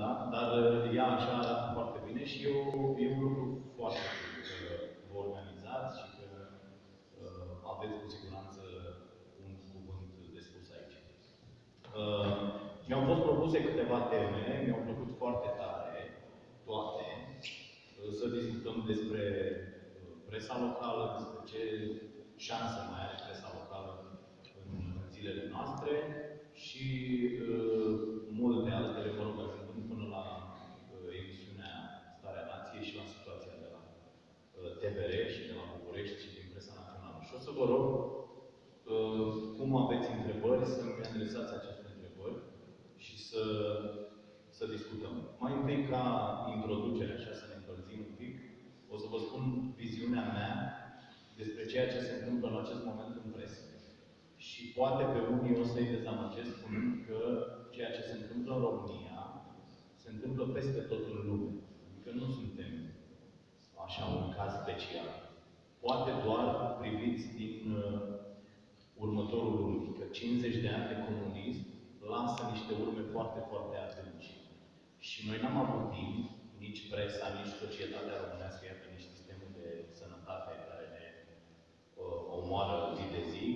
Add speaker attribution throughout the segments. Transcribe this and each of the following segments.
Speaker 1: Da? Dar ea așa arată foarte bine și e, o, e un lucru foarte bun că vă organizați și că uh, aveți cu siguranță un cuvânt de spus aici. Uh, mi-au fost propuse câteva teme, mi-au plăcut foarte tare, toate. Uh, să discutăm despre uh, presa locală, despre ce șanse mai are presa locală în zilele noastre și uh, multe altele, mă rog, ajungând până la uh, emisiunea Starea Nației și la situația de la uh, TVR și de la București și din presa națională. Și o să vă rog, uh, cum aveți întrebări, să-mi adresați aceste întrebări și să, să discutăm. Mai întâi, ca introducere, așa să ne încălzim un pic, o să vă spun viziunea mea despre ceea ce se întâmplă în acest moment în presă. Și poate pe unii o să-i dezamăgesc spunând că ceea ce se întâmplă în România se întâmplă peste tot în lume. Adică nu suntem așa un caz special. Poate doar priviți din uh, următorul lucru, că 50 de ani de comunism lasă niște urme foarte, foarte adânci. Și noi n-am avut timp, nici presa, nici societatea românească, iată, nici sistemul de sănătate care ne uh, omoară zi de zi,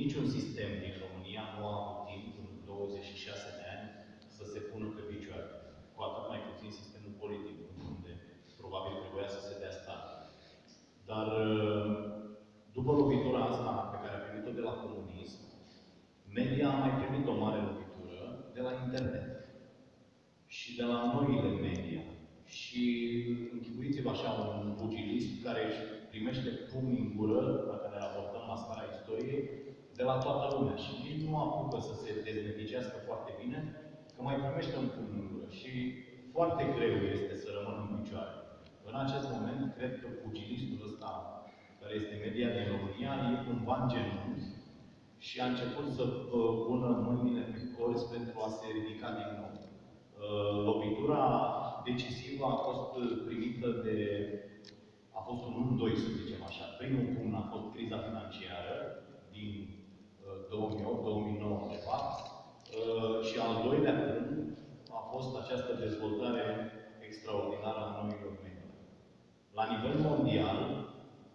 Speaker 1: niciun sistem din România nu a avut timp în 26 de ani să se pună pe picioare. Cu atât mai puțin sistemul politic, unde probabil trebuia să se dea stat. Dar uh, după lovitura asta pe care a primit-o de la comunism, media a mai primit o mare lovitură de la internet și de la noile media. Și închipuiți-vă așa un pugilist care își primește pumni în gură, dacă ne raportăm la scara istoriei, de la toată lumea și nici nu apucă să se dezmedicească foarte bine, că mai primește un pumn în gură. Și foarte greu este să rămână în picioare. În acest moment, cred că pugilistul ăsta, care este media din România, e cumva în genunchi și a început să uh, pună mâinile pe colț pentru a se ridica din nou. Uh, lovitura decisivă a fost primită de a fost un 1-2, să zicem așa. Primul punct a fost criza financiară din 2008-2009 de fapt. Uh, și al doilea punct a fost această dezvoltare extraordinară a noilor medii. La nivel mondial,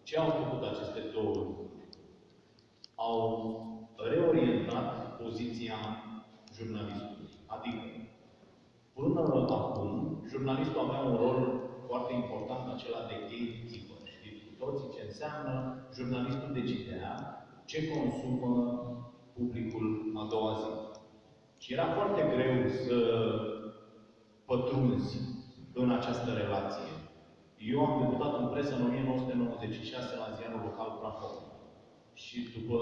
Speaker 1: ce au făcut aceste două lucruri? Au reorientat poziția jurnalistului. Adică, până acum, jurnalistul avea un rol foarte important, acela de gatekeeper. Știți cu toții ce înseamnă? Jurnalistul decidea ce consumă publicul a doua zi. Și era foarte greu să pătrunzi în această relație. Eu am debutat în presă în 1996 la ziarul local Prahova. Și după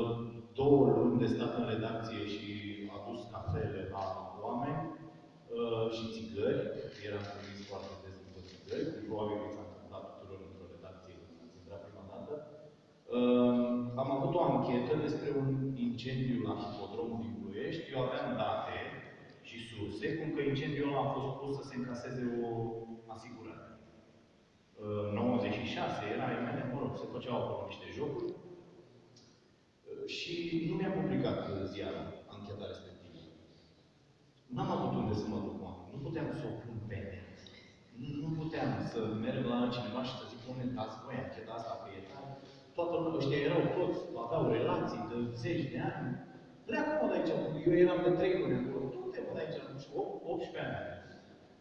Speaker 1: două luni de stat în redacție și adus cafele la oameni uh, și țigări, eram trimis foarte des după țigări, probabil că s-a întâmplat tuturor într-o redacție când ați intrat prima dată, uh, am avut o anchetă despre un incendiu la hipodromul din Ploiești. Eu aveam date și surse cum că incendiul a fost pus să se încaseze o asigurare. În 96 era IMN, mă rog, se făceau acolo niște jocuri și nu mi-a publicat ziarul ancheta respectivă. N-am avut unde să mă duc cu Nu puteam să o pun pe net. Nu, nu puteam să merg la cineva și să zic, unde dați voi ancheta asta pe etat. Toată lumea, ăștia erau toți, aveau relații de zeci de ani. Pleacă mă de aici, eu eram de trei luni acolo. Tu te mă de aici, 18 ani.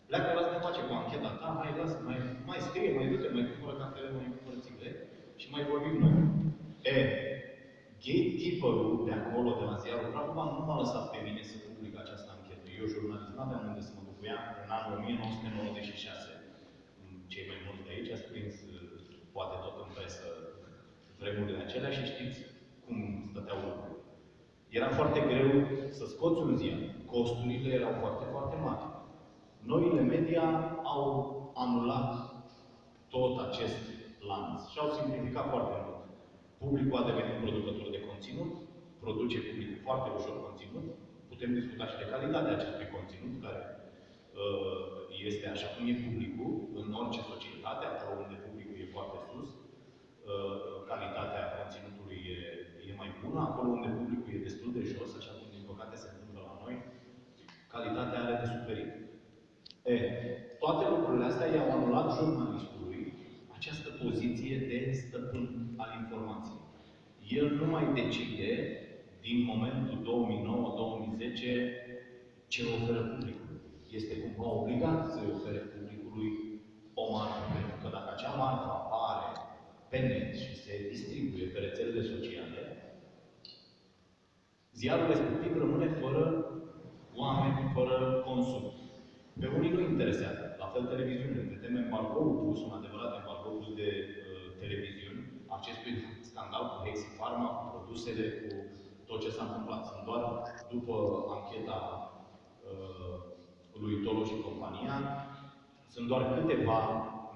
Speaker 1: Pleacă, lasă ne face cu ancheta ta, hai, lasă, mai, mai scrie, mai du-te, mai cumpără cafele, mai cumpără țigări și mai vorbim noi. E, gatekeeper-ul de acolo, de la ziarul Prahova, nu m-a lăsat pe mine să public această anchetă. Eu, jurnalist, nu aveam unde să mă duc cu ea în anul 1996. Cei mai mulți de aici ați prins, poate tot în presă, vremurile acelea și știți cum stăteau lucrurile. Era foarte greu să scoți un ziar. Costurile erau foarte, foarte mari. Noile media au anulat tot acest lanț și au simplificat foarte mult. Publicul a devenit producător de conținut, produce publicul foarte ușor conținut, putem discuta și de calitatea acestui conținut, care uh, este așa cum e publicul în orice societate, acolo unde publicul e foarte sus, uh, calitatea conținutului e, e mai bună, acolo unde publicul e destul de jos, așa cum din păcate se întâmplă la noi, calitatea are de suferit. E, E, toate lucrurile astea i-au anulat jurnalistului această poziție de stăpân al informației. El nu mai decide din momentul 2009-2010 ce oferă publicului. Este cumva obligat să-i ofere publicului o marfă, pentru că dacă acea marfă apare pe net și se distribuie pe rețelele sociale, ziarul respectiv rămâne fără oameni, fără consum. Pe unii nu interesează. La fel televiziunile. Vedem embargoul pus, un adevărat embargo pus de uh, televiziuni, acestui scandal cu Hexifarma, cu produsele, cu tot ce s-a întâmplat. Sunt doar după ancheta uh, lui Tolo și compania, sunt doar câteva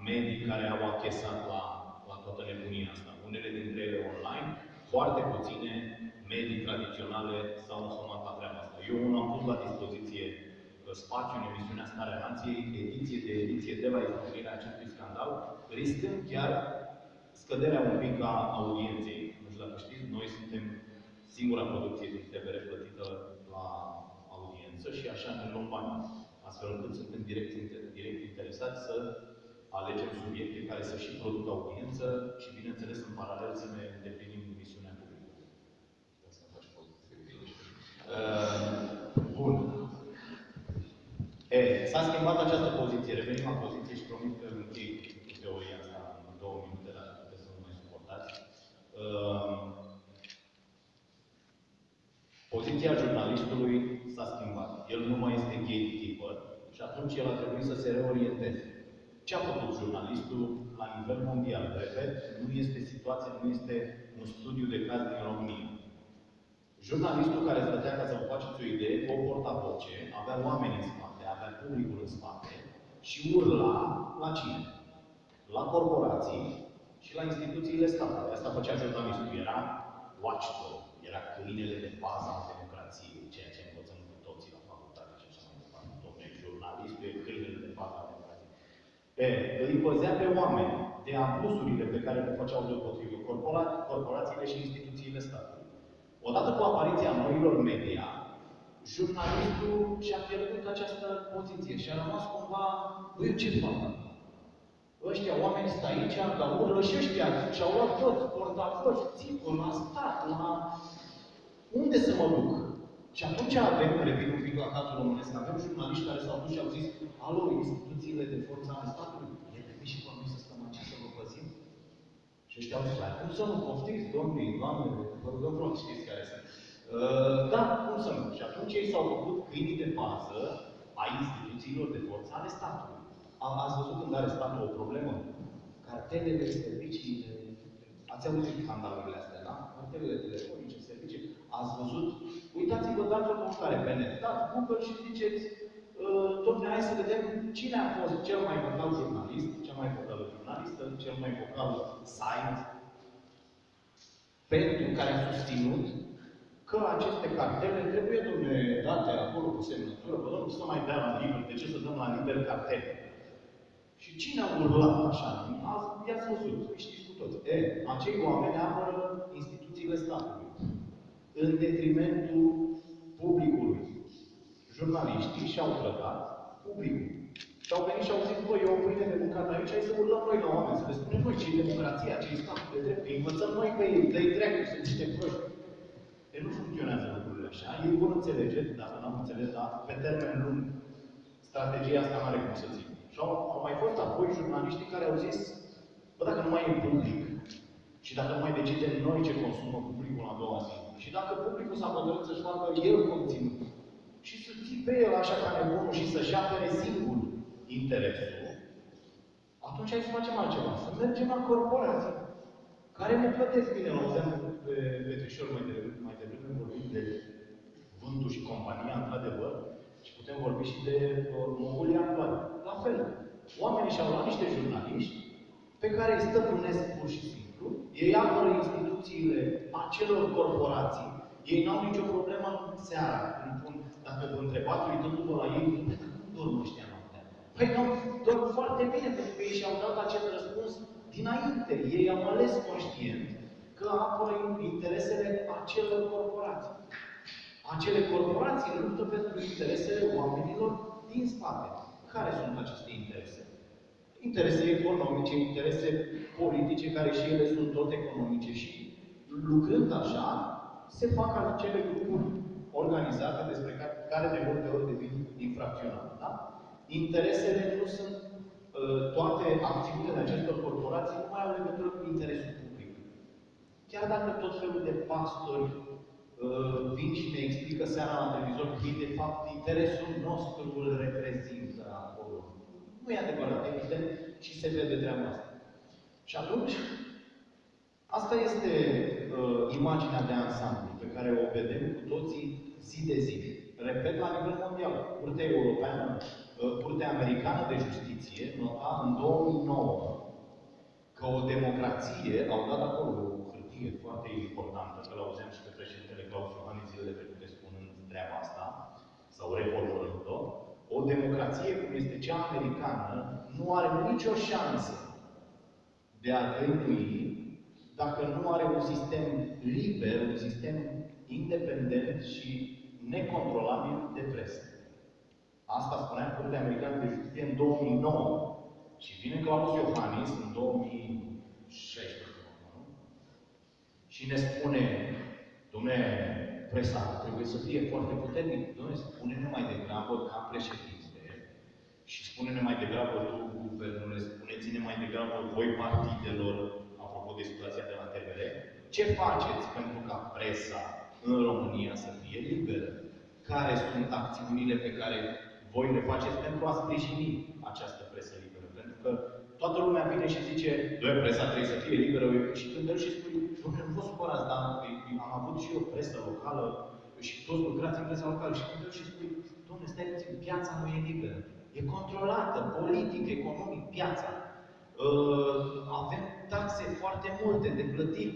Speaker 1: medii care au achesat la, la toată nebunia asta. Unele dintre ele online, foarte puține medii tradiționale s-au însomat la treaba asta. Eu unul am pus la dispoziție spațiu în emisiunea Starea Nației, ediție de ediție de la izbucnirea acestui scandal, riscând chiar scăderea un pic a audienței. Nu știu dacă știți, noi suntem singura producție din TVR plătită la audiență și așa ne luăm bani. Astfel încât suntem direct, direct interesați să alegem subiecte care să și producă audiență și, bineînțeles, în paralel să ne îndeplinim misiunea publică. Uh, bun. E, s-a schimbat această poziție. Revenim la poziție și promit că închei teoria asta în două minute, dacă puteți să nu mai suportați. Uh, poziția jurnalistului s-a schimbat. El nu mai este gatekeeper și atunci el a trebuit să se reorienteze. Ce a făcut jurnalistul la nivel mondial? Repet, nu este situația, nu este un studiu de caz din România. Jurnalistul care stătea, ca să vă faceți o idee, cu o portavoce, avea oameni în spate, avea publicul în spate și urla la cine? La corporații și la instituțiile statale. Asta făcea jurnalistul. Era watchdog, era câinele de bază al democrației, ceea ce învățăm cu toții la facultate și așa mai departe. Domnule, jurnalistul e câinele de bază al democrației. E, îi păzea pe oameni de abuzurile pe care le făceau deopotrivă corporațiile și instituțiile statului. Odată cu apariția noilor media, jurnalistul și-a pierdut această poziție și a rămas cumva, băi, ce fac? Ăștia oameni stă aici, dar urlă și ăștia și-au luat toți portafoli, țipă, la stat, la... Unde să mă duc? Și atunci avem, revin un pic la cazul românesc, avem jurnaliști care s-au dus și au zis, alo, instituțiile de forță ale statului, e trimis și cu noi să stăm aici să vă păzim? Și ăștia au zis, cum să nu poftiți, domnii, doamnele, vă rugăm frumos, știți care sunt. Uh, da, cum să nu? Și atunci ei s-au făcut câinii de bază a instituțiilor de forță ale statului. A, ați văzut când are statul o problemă? Cartelele, serviciile, ați auzit scandalurile astea, da? Cartelele telefonice, servicii. Ați văzut? Uitați-vă, dați o căutare pe net, dați Google și ziceți, uh, domnule, hai să vedem cine a fost cel mai vocal jurnalist, cea mai vocală jurnalistă, cel mai vocal site, pentru care a susținut că aceste cartele trebuie, domne, date acolo cu semnătură, vă nu să mai dea la liber, de ce să dăm la liber cartele? Și cine a urlat așa? Azi, i-ați văzut, știți cu toți. E, acei oameni apără instituțiile statului, în detrimentul publicului. Jurnaliștii și-au trădat publicul. Și au venit și au zis, băi, eu o pâine de mâncat aici, hai să urlăm noi la oameni, să le spunem noi ce e democrația, ce e statul de drept, îi învățăm noi pe ei, dă-i drept, să niște proști. E nu funcționează lucrurile așa. Ei vor înțelege, dacă n-am înțeles, dar pe termen lung, strategia asta nu are cum să zic. Și au, au mai fost apoi jurnaliștii care au zis, bă, dacă nu mai e public, și dacă nu mai decidem noi ce consumă publicul la doua zi, și dacă publicul s-a hotărât să-și facă el conținut, și să ții pe el așa ca nebunul și să-și apere singur interesul, atunci hai să facem altceva. Să mergem la corporații care ne plătesc bine. La auzeam pe Petrișor mai devreme, mai devreme vorbim de vântul și compania, într-adevăr, și putem vorbi și de uh, Mongolia actuală. La fel. Oamenii și-au luat niște jurnaliști pe care îi stăpânesc pur și simplu. Ei apără instituțiile acelor corporații. Ei n-au nicio problemă în seara. Când pun, dacă vă întrebați uitându-vă la ei, cum dorm ăștia noaptea? Păi nu, dorm foarte bine, pentru că ei și-au dat acest răspuns dinainte. Ei au ales conștient că apără interesele acelor corporații. Acele corporații luptă pentru interesele oamenilor din spate. Care sunt aceste interese? Interese economice, interese politice, care și ele sunt tot economice și lucrând așa, se fac acele grupuri organizate despre care, care de multe ori devin infracționale. Da? Interesele nu sunt uh, toate acțiunile acestor corporații nu mai au legătură cu interesul public. Chiar dacă tot felul de pastori uh, vin și ne explică seara la televizor că ei, de fapt, interesul nostru îl reprezintă acolo. Nu e adevărat, evident, și se vede treaba asta. Și atunci, asta este uh, imaginea de ansamblu pe care o vedem cu toții zi de zi. Repet, la nivel mondial, Curtea Europeană, uh, Curtea Americană de Justiție nota în 2009 că o democrație, au dat acolo o hârtie foarte importantă, că l-auzeam și pe președintele Claus Iohannis zilele trecute spunând treaba asta, sau reformulând-o, o democrație cum este cea americană nu are nicio șansă de a trăi dacă nu are un sistem liber, un sistem independent și necontrolabil de presă. Asta spunea Curtea Americană de Justiție în 2009. Și vine Claus Iohannis în 2016, nu? Și ne spune, domne, presa trebuie să fie foarte puternic. Domne, spune-ne mai degrabă ca președinte și spune-ne mai degrabă tu, guvernule, spuneți-ne mai degrabă voi partidelor, apropo de situația de la TVR, ce faceți pentru ca presa în România să fie liberă? Care sunt acțiunile pe care voi le faceți pentru a sprijini această presă liberă? Pentru că toată lumea vine și zice, doi presa trebuie să fie liberă, și când și spui, domnule, nu vă supărați, dar am avut și o presă locală și toți lucrați în presa locală și când și spui, domnule, stai puțin, piața nu e liberă. E controlată, politic, economic, piața. Uh, avem taxe foarte multe de plătit.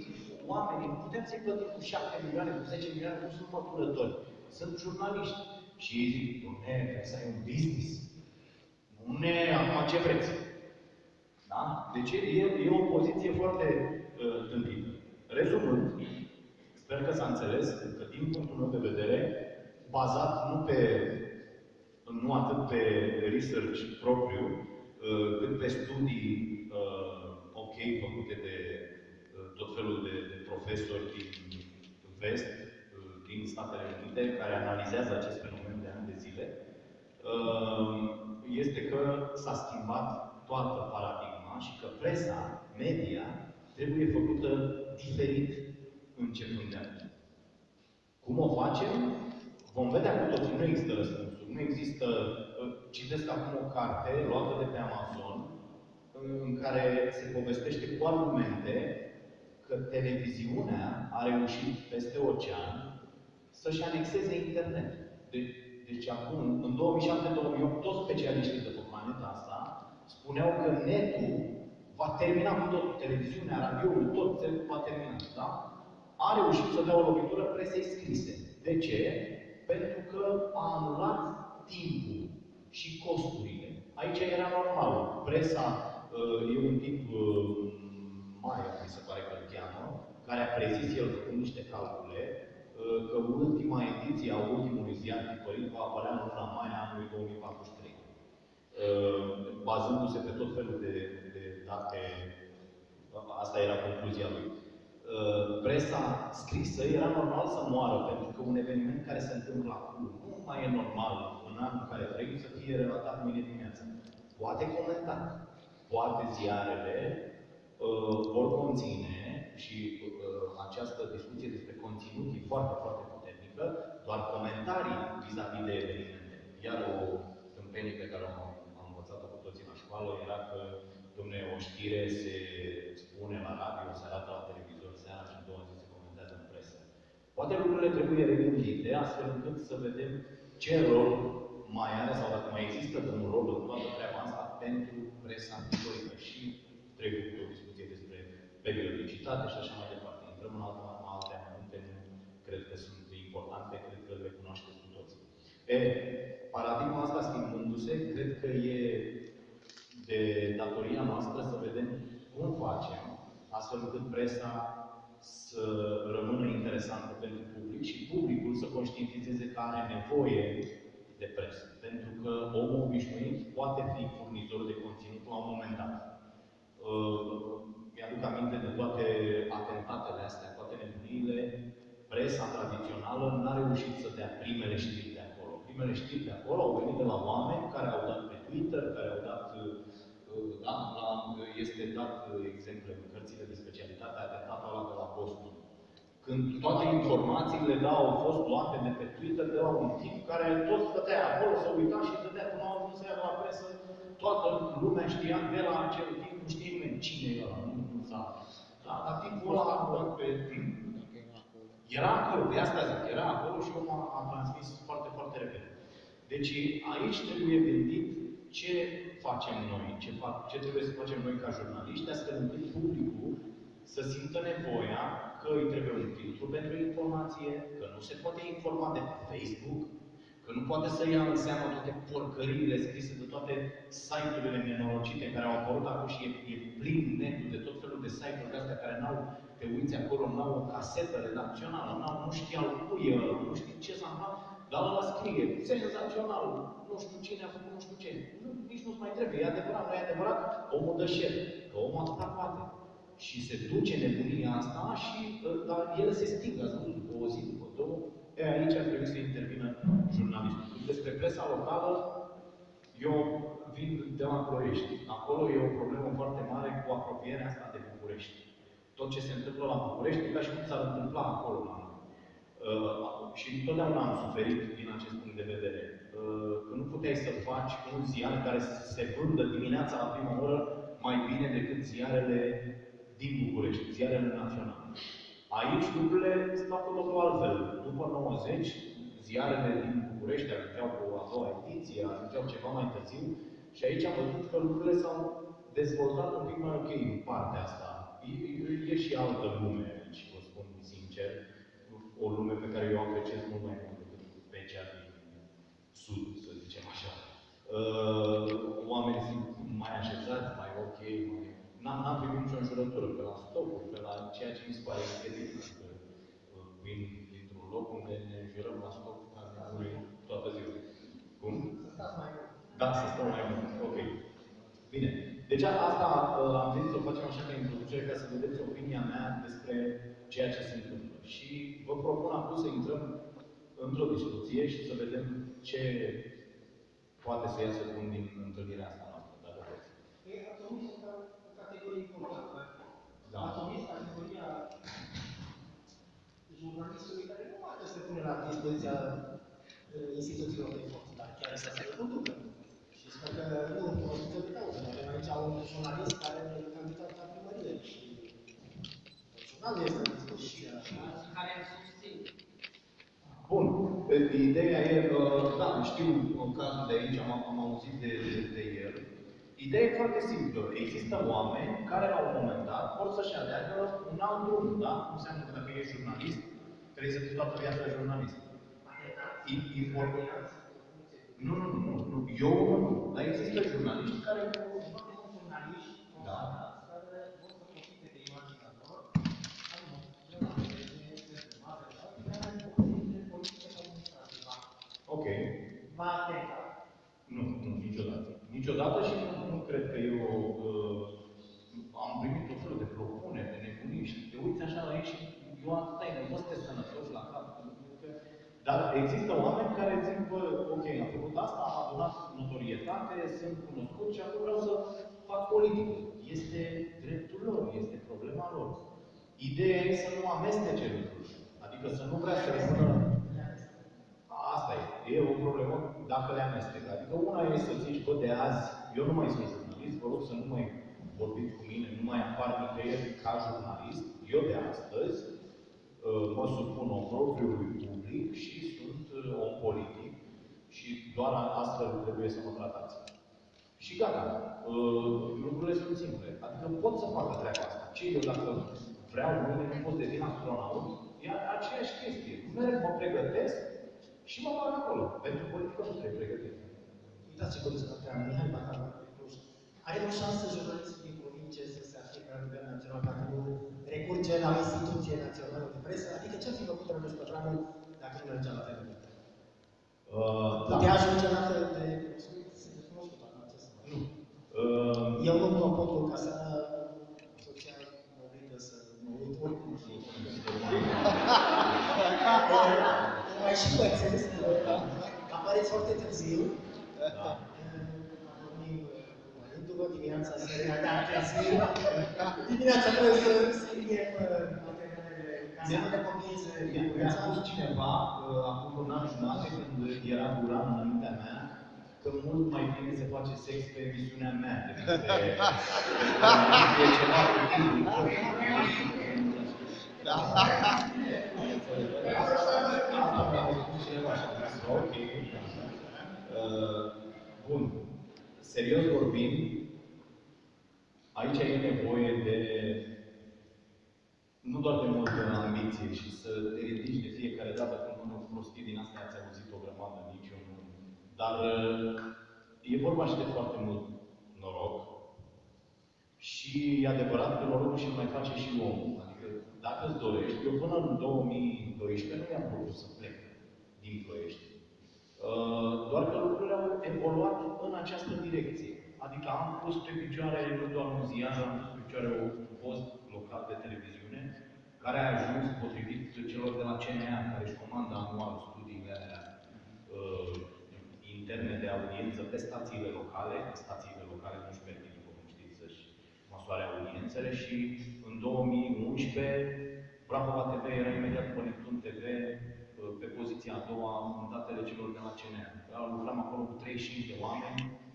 Speaker 1: Oamenii, putem să-i plătim cu 7 milioane, cu 10 milioane, nu sunt măturători. Sunt jurnaliști. Și ei zic, domne, presa e un business. Nu ne, acum ce vreți? Da? Deci e, e o poziție foarte uh, tâmpită. Rezumând, sper că s-a înțeles că din punctul meu de vedere, bazat nu pe nu atât pe research propriu, uh, cât pe studii uh, ok făcute de uh, tot felul de, de profesori din vest, din Statele Unite, care analizează acest fenomen de ani de zile, este că s-a schimbat toată paradigma și că presa, media, trebuie făcută diferit începând de acum. Cum o facem? Vom vedea cu toții, nu există răspuns nu există, uh, citesc acum o carte luată de pe Amazon, în care se povestește cu argumente că televiziunea a reușit peste ocean să-și anexeze internet. De, deci acum, în 2007-2008, toți specialiștii de pe planeta asta spuneau că netul va termina cu tot, televiziunea, radioul, tot se va termina, da? A reușit să dea o lovitură presei scrise. De ce? Pentru că a anulat timpul și costurile. Aici era normal. Presa uh, e un tip uh, mai, mi se pare că îl cheamă, care a prezis el făcând niște calcule uh, că ultima ediție a ultimului ziar tipărit va apărea în luna mai anului 2043. Bazându-se pe tot felul de, de date, asta era concluzia lui. Presa scrisă era normal să moară, pentru că un eveniment care se întâmplă acum nu mai e normal în anul în care trăim să fie relatat mâine dimineață. Poate comenta. Poate ziarele uh, vor conține și uh, această discuție despre conținut e foarte, foarte puternică, doar comentarii vis-a-vis de evenimente. Iar o tâmpenie pe care am, am învățat-o cu toții la școală era că, domne, o știre se spune la radio, se arată la televizor seara și în două zi se comentează în presă. Poate lucrurile trebuie regândite astfel încât să vedem ce rol mai are sau dacă mai există un rol în toată treaba asta pentru presa istorică și trebuie cu o discuție despre periodicitate și așa mai departe. Intrăm în alte, alte amănunte, nu cred că sunt importante, cred că le cunoașteți cu toții. E, paradigma asta schimbându-se, cred că e de datoria noastră să vedem cum facem astfel încât presa să rămână interesantă pentru public și publicul să conștientizeze că are nevoie de presă. Pentru că omul obișnuit, poate fi furnizor de conținut la un moment dat. Uh, mi-aduc aminte de toate atentatele astea, toate nebuniile, presa tradițională n-a reușit să dea primele știri de acolo. Primele știri de acolo au venit de la oameni care au dat pe Twitter, care au dat, uh, da, la, este dat exemple în cărțile de specialitate, atentatul ăla de la Boston. Când toate informațiile da, au fost luate de pe Twitter de la un tip care tot stătea acolo, să uita și dădea până la urmă să ia la presă, toată lumea știa de la acel tip, nu știe nimeni cine e ăla, nu, nu s-a... Da, dar tipul ăla a dat pe... Era acolo, de asta zic, era acolo și omul a transmis foarte, foarte repede. Deci aici trebuie gândit ce facem noi, ce, fac, ce trebuie să facem noi ca jurnaliști, astfel încât publicul să simtă nevoia că îi trebuie un filtru pentru informație, că nu se poate informa de pe Facebook, că nu poate să ia în seamă toate porcăriile scrise de toate site-urile nenorocite care au apărut acum și e, e plin netul de tot felul de site-uri astea care n-au, te uiți acolo, n-au o casetă redacțională, n-au, nu știau cui e nu știu ce s-a întâmplat, dar ăla scrie, senzațional, nu știu cine a făcut nu știu ce. Nu, nici nu-ți mai trebuie, e adevărat, nu e adevărat, omul dă șer, că omul atâta poate. Și se duce nebunia asta și ă, dar ele se stingă, ați văzut, după o zi, după două, e, aici ar trebui să intervină jurnalistul. Despre presa locală, eu vin de la Ploiești. Acolo e o problemă foarte mare cu apropierea asta de București. Tot ce se întâmplă la București e ca și cum s-ar întâmpla acolo la noi. Uh, și întotdeauna am suferit din acest punct de vedere. Uh, că nu puteai să faci un ziar care să se vândă dimineața la prima oră mai bine decât ziarele din București, ziarele naționale. Aici lucrurile stau cu totul altfel. După 90, ziarele din București ajungeau cu a doua ediție, ajungeau ceva mai târziu și aici am văzut că lucrurile s-au dezvoltat un pic mai ok în partea asta. E, e, e și altă lume aici, vă spun sincer. O lume pe care eu o apreciez mult mai mult decât pe cea din Sud, să zicem așa. Uh, oamenii sunt mai așezați, mai ok, mai N-am, n-am primit nicio înjurătură pe la stopuri, pe la ceea ce mi se pare incredibil. Că uh, vin dintr-un loc unde ne înjurăm la stop ca nebunii toată ziua. Cum?
Speaker 2: Să stați mai mult.
Speaker 1: Da, să stăm mai mult. Ok. Bine. Deci asta uh, am zis să o facem așa ca introducere ca să vedeți opinia mea despre ceea ce se întâmplă. Și vă propun acum să intrăm într-o discuție și să vedem ce poate să iasă bun din întâlnirea asta noastră, dacă vreți.
Speaker 2: E absolut categorie importantă.
Speaker 1: Da.
Speaker 2: Atomist, categoria jurnalistului care nu poate să pune la dispoziția uh, instituțiilor de forță, dar chiar să se conducă. Și sper că nu în cunoștință de cauză. Avem aici un jurnalist care e candidat la primărie și jurnalul este la dispoziția.
Speaker 3: care îl susțin.
Speaker 1: Bun. Ideea e, uh, da, știu în cazul de aici, am, am auzit de, de, de el, Ideea e foarte simplă. Există oameni care la un moment dat vor să-și aleagă un alt drum, da? Nu înseamnă că dacă ești jurnalist, trebuie să fii toată viața jurnalist. Informați. Nu, nu, nu, nu. Eu nu. Dar există jurnaliști care... Da. Ok.
Speaker 2: Va atentat.
Speaker 1: Nu, nu, niciodată. Niciodată și nu, nu cred că eu uh, am primit tot felul de propuneri, de nebunii și te uiți așa la ei și eu am stai, nu să te sănătos la cap. Dar există oameni care zic, bă, ok, am făcut asta, am adunat notorietate, sunt cunoscut și acum vreau să fac politică. Este dreptul lor, este problema lor. Ideea e să nu amestece lucrurile. Adică să nu vrea să rămână Asta e. E o problemă dacă le amestec. Adică una e să zici, bă, de azi, eu nu mai sunt jurnalist, vă rog să nu mai vorbiți cu mine, nu mai apar nicăieri ca jurnalist. Eu de astăzi uh, mă supun o propriului public și sunt uh, om politic și doar astfel trebuie să mă tratați. Și gata. Uh, lucrurile sunt simple. Adică pot să facă treaba asta. Ce eu dacă vreau mâine, nu pot deveni astronaut, e aceeași chestie. Merg, mă pregătesc, și mă bag acolo. Pentru politică nu trebuie pregătit.
Speaker 2: Uitați ce curioasă pe Mihai Bacan Are o șansă jurnalistul din provincie să se afirme la nivel național dacă nu recurge la o instituție națională de presă? Adică ce ar fi făcut Rădăș Pătranu dacă nu mergea la TV?
Speaker 1: Uh,
Speaker 2: Putea ajunge la fel de cunoscut, să de cunoscut la foarte târziu.
Speaker 1: Da.
Speaker 2: Dormim după dimineața seria, da, târziu. Dimineața trebuie să scriem materialele ca să nu ne copieze.
Speaker 1: Mi-a spus cineva, uh, acum un an jumate, când era Duran înaintea mea, că mult mai bine se face sex pe emisiunea mea decât pe, pe ceva cu
Speaker 3: Da.
Speaker 1: Asta mi-a spus cineva și am zis, ok. Uh, Bun. Serios vorbind, aici e nevoie de nu doar de multă ambiție și să te ridici de fiecare dată când unul prostii din astea ați auzit o grămadă, niciunul. Dar uh, e vorba și de foarte mult noroc. Și e adevărat că norocul și mai face și omul. Adică dacă îți dorești, eu până în 2012 nu mi-am propus să plec din Ploiești. Uh, Doar că lucrurile au evoluat în această direcție. Adică am pus pe picioare nu doar un ziar, am pus pe picioare un post local de televiziune care a ajuns potrivit celor de la CNA, care își comandă anual studiile alea, uh, interne de audiență pe stațiile locale. Stațiile locale nu-și permit, după cum știți, să-și măsoare audiențele și în 2011 Brahova TV era imediat după Neptun TV uh, pe poziția a doua în datele celor de la CNA. Lucram acolo cu 35 de oameni uh,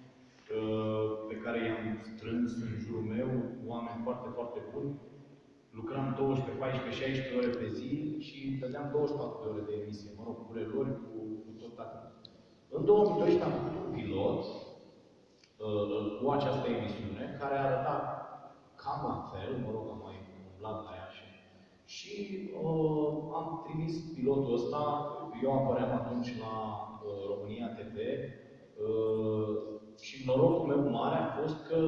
Speaker 1: pe care i-am strâns în jurul meu, oameni foarte, foarte buni. Lucram 12, 14, 16 ore pe zi și dădeam 24 de ore de emisie, mă rog, cu relori, cu, cu tot atât. În 2012 am făcut un pilot uh, cu această emisiune, care arăta cam la fel, mă rog, am mai umblat la ea și și uh, am trimis pilotul ăsta, eu apăream atunci la uh, România TV uh, și norocul meu mare a fost că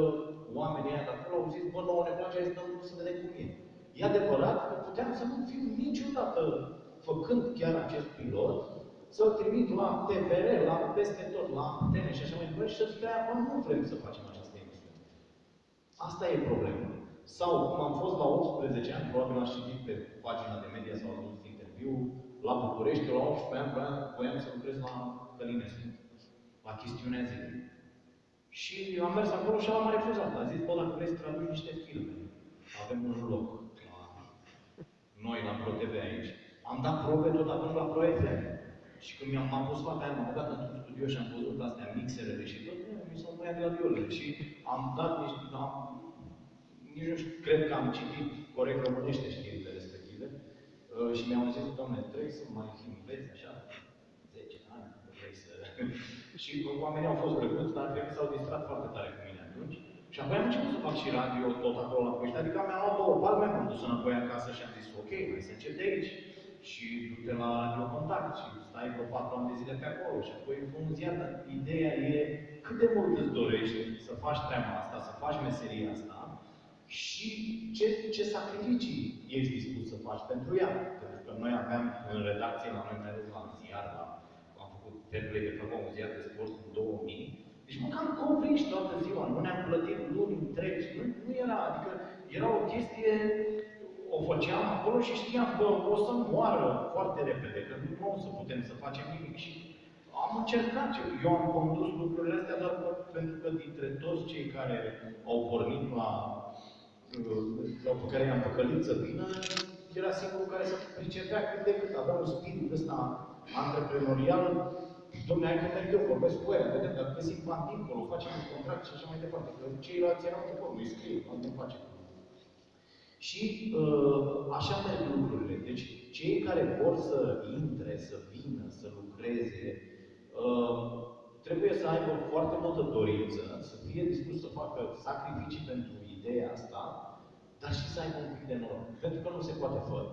Speaker 1: oamenii ăia de acolo au zis, bă, nouă ne place, hai să dăm să vedem cum e. E adevărat că puteam să nu fiu niciodată făcând chiar acest pilot, să-l trimit la TVR, la peste tot, la antene și așa mai departe și să spune, bă, nu vrem să facem această emisiune. Asta e problema. Sau, cum am fost la 18 ani, probabil ați citit pe pagina de media sau ați văzut interviu, la București, la 18 ani, voiam, voiam să lucrez la Călinescu, la chestiunea zilei. Și am mers acolo și am refuzat. A zis, bă, dacă vrei să traduci niște filme, avem un loc la noi, la ProTV aici. Am dat probe tot atunci la ProFM. Și când mi-am m-am pus la aia, m-am băgat într-un studio și am văzut astea, mixerele și tot, mi s-au muiat gladiolele. Și am dat niște, am, nici nu știu, cred că am citit corect românește știrile respective. Uh, și mi-au zis, doamne, trebuie să mai înveți așa 10 ani, că vrei să... și oamenii au fost plăcuți, dar cred că s-au distrat foarte tare cu mine atunci. Și apoi am început să fac și radio tot acolo la Ploiești. Adică mi-am luat două palme, m-am dus înapoi acasă și am zis, ok, hai să încep de aici. Și du-te la Radio Contact și stai vreo patru ani de zile pe acolo. Și apoi un ziar, dar ideea e cât de mult îți dorești să faci treaba asta, să faci meseria asta și ce, ce sacrificii ești dispus să faci pentru ea. Pentru că noi aveam în redacție, la noi mai ales la ziar, la, am făcut fair play de făcut un ziar de sport în 2000, deci mă cam convinși toată ziua, nu ne-am plătit luni întregi, nu, nu era, adică era o chestie, o făceam acolo și știam că o să moară foarte repede, că nu o să putem să facem nimic. Și am încercat, eu. Am condus lucrurile astea doar pentru că dintre toți cei care au pornit la, la pe care i-am păcălit să vină, era singurul care să pricepea cât de cât, avea un spirit ăsta antreprenorial Domnule, hai că merg eu, vorbesc cu ea, vedem, dacă găsim bani dincolo, facem un contract și așa mai departe. Că ceilalți erau de acolo, îi scrie, nu face. Și uh, așa merg lucrurile. Deci, cei care vor să intre, să vină, să lucreze, uh, trebuie să aibă foarte multă dorință, să fie dispus să facă sacrificii pentru ideea asta, dar și să aibă un pic de noroc. Pentru că nu se poate fără.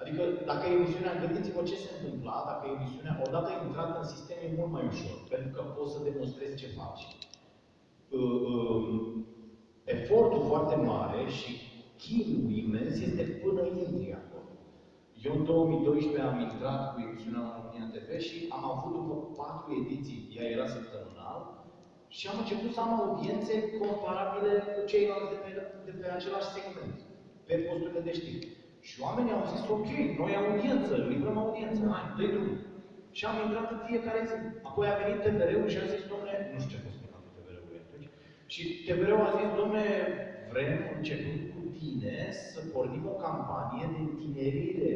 Speaker 1: Adică, dacă emisiunea, gândiți-vă ce se întâmpla dacă emisiunea, odată intrată în sistem, e mult mai ușor, pentru că poți să demonstrezi ce faci. Uh, uh, efortul foarte mare și chinul imens este până intri acolo. Eu în 2012 am intrat cu emisiunea la România TV și am avut după patru ediții, ea era săptămânal, și am început să am audiențe comparabile cu ceilalți de pe, de pe același segment, pe posturile de știri. Și oamenii au zis, ok, noi audiență, livrăm audiență, hai, dă drum. și am intrat în fiecare zi. Apoi a venit TVR-ul și a zis, domnule, nu știu ce a fost plecat cu TVR-ul atunci, și TVR-ul a zis, domnule, vrem începând cu tine să pornim o campanie de întinerire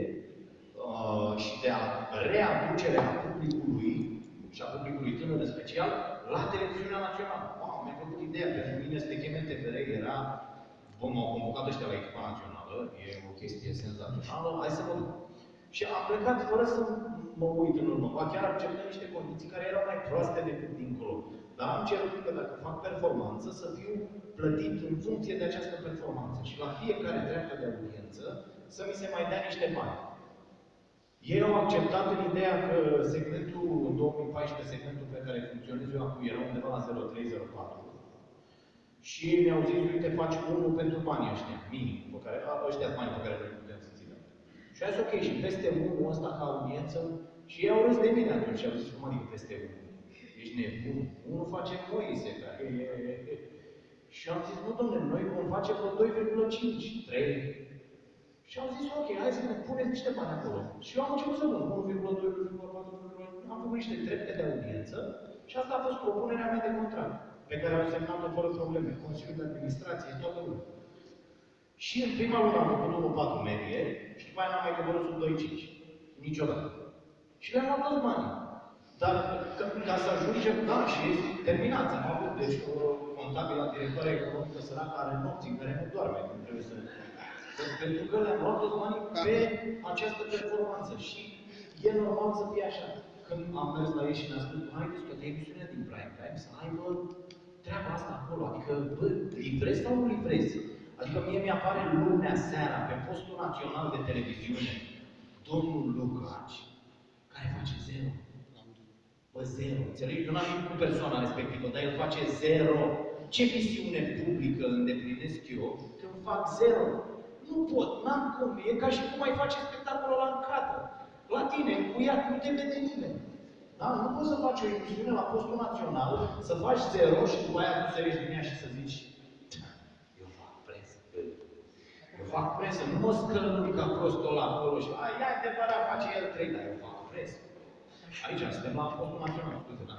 Speaker 1: uh, și de a readucere a publicului și a publicului tânăr în special la televiziunea națională. Wow, mi-a plăcut ideea, pentru mine STCM TVR era, bă, m-au convocat ăștia la echipa națională, e o chestie senzațională, hai să mă duc. Și am plecat fără să mă uit în urmă, ba chiar acceptăm niște condiții care erau mai proaste decât dincolo. Dar am cerut că dacă fac performanță, să fiu plătit în funcție de această performanță. Și la fiecare treaptă de audiență să mi se mai dea niște bani. Ei au acceptat în ideea că segmentul, în 2014, segmentul pe care funcționez eu acum era undeva la 0304. Și ei mi-au zis, uite, faci unul pentru banii ăștia, minim, pe care, a, ăștia bani pe care noi putem să ți dăm. Și a zis, ok, și peste unul ăsta ca audiență, și ei au râs de mine atunci și au zis, cum adică peste unul? Ești nebun. Unul face Moise, care e, e, e. Și am zis, nu domnule, noi vom face vreo 2,5, 3. Și am zis, ok, hai să ne puneți niște bani acolo. Și eu am început să pun 1,2, 1,4, am făcut niște trepte de audiență și asta a fost propunerea mea de contract, pe care am semnat-o fără probleme, Consiliul de Administrație, toată lumea. Și în prima lună am făcut 1,4 medie și după aia n-am mai coborât sub 2,5. Niciodată. Și le-am luat toți banii. Dar ca, ca să ajungem, da, și ei terminați. Am avut, deci, o contabilă directoare economică săracă are nopți în care nu doarme când trebuie să pentru că le-am luat toți banii pe această performanță și e normal să fie așa. Când am mers la ei și mi-a spus, haideți toate emisiunea din prime time să aibă treaba asta acolo. Adică, bă, livrezi sau nu livrezi? Adică mie mi-apare lunea seara pe postul național de televiziune domnul Lucaci, care face zero. Bă, zero. Înțelegi? Eu n-am nimic cu persoana respectivă, dar el face zero. Ce misiune publică îndeplinesc eu când fac zero? Nu pot, n-am cum. E ca și cum ai face spectacolul la încadră. La tine, încuiat, nu te vede nimeni. Da? Nu poți să faci o emisiune la postul național, să faci zero și după aia tu să ieși din ea și să zici eu fac presă. Eu fac presă, nu mă scălui ca prostul ăla acolo și a, e adevărat, face el trei, dar eu fac presă. Aici suntem la postul național, scuze, da.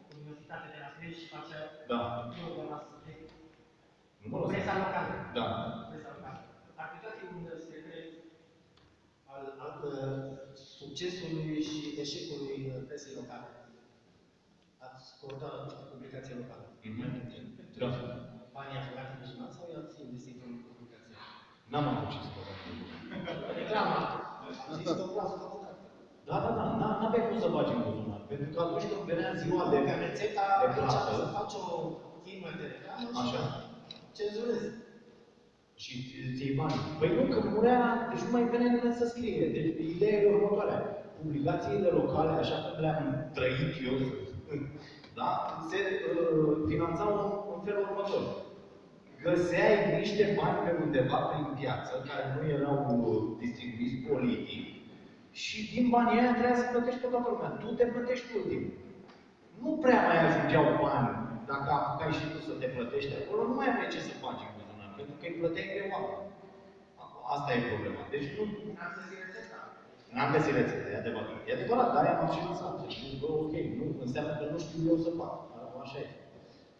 Speaker 2: O curiozitate de la scris și face
Speaker 1: Da.
Speaker 2: nu doar la subiect.
Speaker 1: Nu mă lăsați.
Speaker 2: Presa locală.
Speaker 1: Da.
Speaker 2: Presa locală. Ar putea fi un secret al, al uh, succesului și eșecului uh, presei locale. Ați căutat o publicație locală.
Speaker 1: Mhm. Da.
Speaker 2: Banii aflați în buzunar sau i-ați investit în publicație?
Speaker 1: N-am avut ce să fac.
Speaker 2: Reclama. Am zis că vreau să fac
Speaker 1: Da, da, da, n- n-aveai cum să faci în buzunar. Pentru că atunci când venea ziua de
Speaker 2: Pe rețeta
Speaker 1: de
Speaker 2: deci
Speaker 1: plată,
Speaker 2: să faci o firmă de reclamă
Speaker 1: Așa.
Speaker 2: și cenzurezi.
Speaker 1: Și îți iei bani. Păi nu, că murea, deci nu mai venea nimeni să scrie. Deci ideea e următoarea. Publicațiile locale, așa cum le-am trăit eu, da, se uh, finanțau în, în felul următor. Găseai niște bani pe undeva prin piață, care nu erau uh, distribuiți politic, și din banii aia trebuia să plătești pe toată lumea. Tu te plătești ultim. Nu prea mai ajungeau bani dacă apucai și tu să te plătești acolo, nu mai aveai ce să faci în buzunar, pentru că îi plăteai greu oameni. Asta e problema. Deci nu,
Speaker 2: Ați găsit rețeta.
Speaker 1: N-am găsit rețete, e adevărat. E adevărat, dar am și lăsat. Și zic, bă, ok, nu, înseamnă că nu știu eu să fac. Așa e.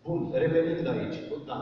Speaker 1: Bun, revenind aici, da.